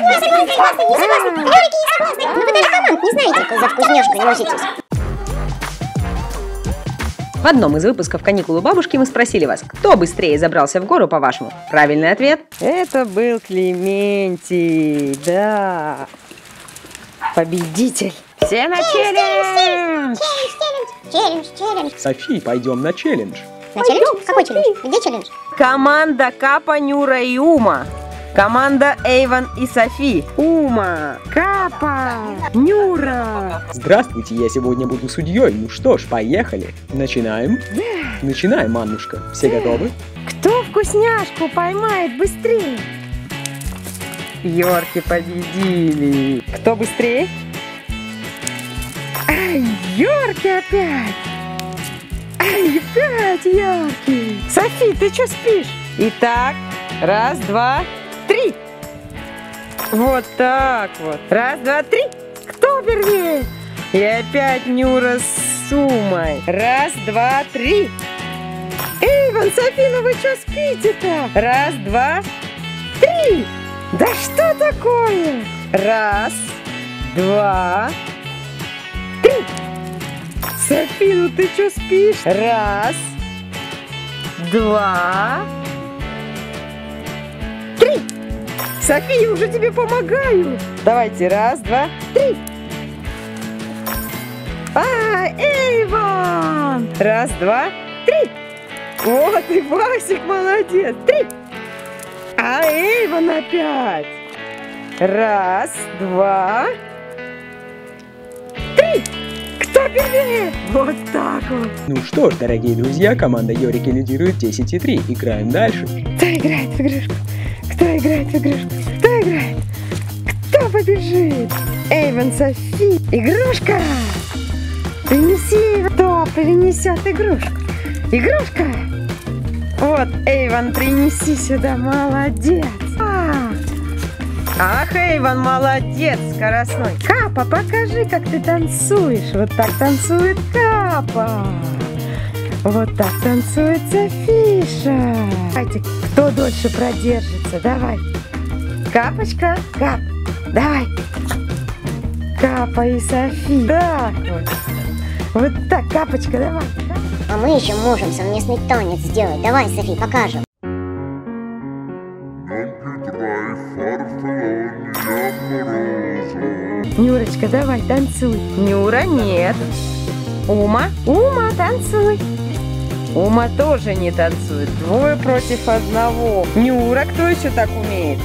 согласны, согласны, не согласны. Юрики не согласны. Но вы даже команд не знаете. За вкусняшкой носитесь. В одном из выпусков «Каникулы бабушки» мы спросили вас, кто быстрее забрался в гору, по-вашему? Правильный ответ? Это был Клементий, да. Победитель. Все на челлендж! Челлендж, челлендж, челлендж. Софи, пойдем на челлендж. На челлендж? Какой челлендж? Где челлендж? Команда Капа, Нюра и Ума. Команда Эйван и Софи. Ума, Капа, Нюра. Здравствуйте, я сегодня буду судьей. Ну что ж, поехали. Начинаем? Начинаем, Маннушка. Все готовы? Кто вкусняшку поймает быстрее? Йорки победили. Кто быстрее? Ай, Йорки опять! Ай, опять Йорки! Софи, ты что спишь? Итак, раз, два, три. Вот так вот. Раз, два, три. Кто первее? И опять Нюра с Сумой. Раз, два, три. Эйван, Софи, ну вы что спите-то? Раз, два, три. Да что такое? Раз, два, три. Софи, ну ты что спишь? Раз, два, три. София, уже тебе помогаю. Давайте, раз, два, три. А, Эйван! Раз, два, три. Вот и Васик молодец. Три. А Эйван опять. Раз, два, три. Кто первее? Вот так вот. Ну что ж, дорогие друзья, команда Йорики лидирует 10 и 3. Играем дальше. Кто играет в игрушку? Кто играет в игрушку? Кто играет? Кто побежит? Эйвен Софи. Игрушка! Принеси, кто принесет игрушку? Игрушка! Вот, Эйван, принеси сюда, молодец! А! Ах, Эйван, молодец, скоростной. Капа, покажи, как ты танцуешь. Вот так танцует Капа. Вот так танцует Софиша. Давайте, кто дольше продержится? Давай. Капочка, Кап, давай. Капа и Софи. Так вот. Вот так, Капочка, давай. А мы еще можем совместный танец сделать. Давай, Софи, покажем. Нюрочка, давай, танцуй. Нюра, нет. Ума, Ума, танцуй. Ума тоже не танцует. Двое против одного. Нюра, кто еще так умеет?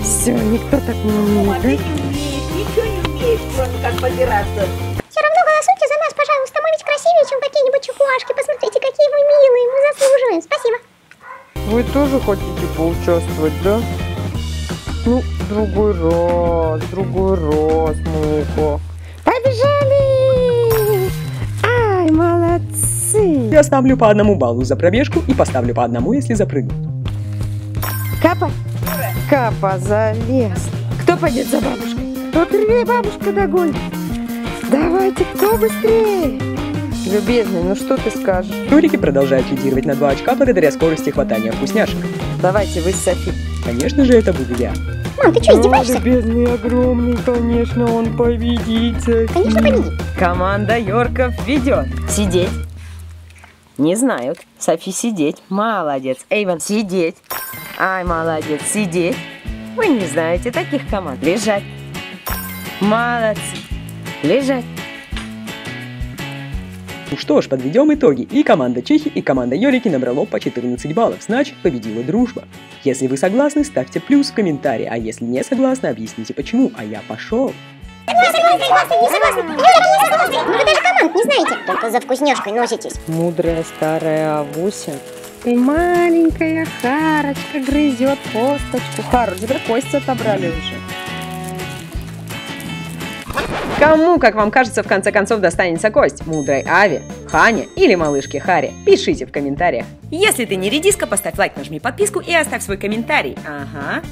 Все, никто так не умеет, да? Ничего не умеешь, кроме как побираться. Все равно голосуйте за нас, пожалуйста. Мы ведь красивее, чем какие-нибудь чукуашки. Посмотрите, какие мы милые. Мы заслуживаем. Спасибо. Вы тоже хотите поучаствовать, да? Ну, другой раз, другой раз, муха. Я ставлю по одному баллу за пробежку и поставлю по одному, если запрыгнут. Капа, Капа залез. Кто пойдет за бабушкой? Кто первее бабушка догонит? Давайте, кто быстрее? Любезный, ну что ты скажешь? Йорики продолжают лидировать на 2 очка благодаря скорости хватания вкусняшек. Давайте, вы с Софи. Конечно же, это буду я. Мам, ты что, издеваешься? любезный, огромный, конечно, он победит, Софи. Конечно, победит. Команда Йорков ведет. Сидеть. Не знают. Софи сидеть. Молодец. Эйвен сидеть. Ай, молодец. Сидеть. Вы не знаете таких команд. Лежать. Молодцы. Лежать. Ну что ж, подведем итоги. И команда Чехи, и команда Йорики набрало по 14 баллов. Значит, победила дружба. Если вы согласны, ставьте плюс в комментарии. А если не согласны, объясните почему. А я пошел. Согласны, согласны, не согласны. Не согласны. Вы даже команд не знаете. Только за вкусняшкой носитесь. Мудрая старая Авуся. И маленькая Харочка грызет косточку. Хару, тебя кость отобрали уже. Кому, как вам кажется, в конце концов достанется кость? Мудрой Ави, Хане или малышке Харе? Пишите в комментариях. Если ты не редиска, поставь лайк, нажми подписку и оставь свой комментарий. Ага.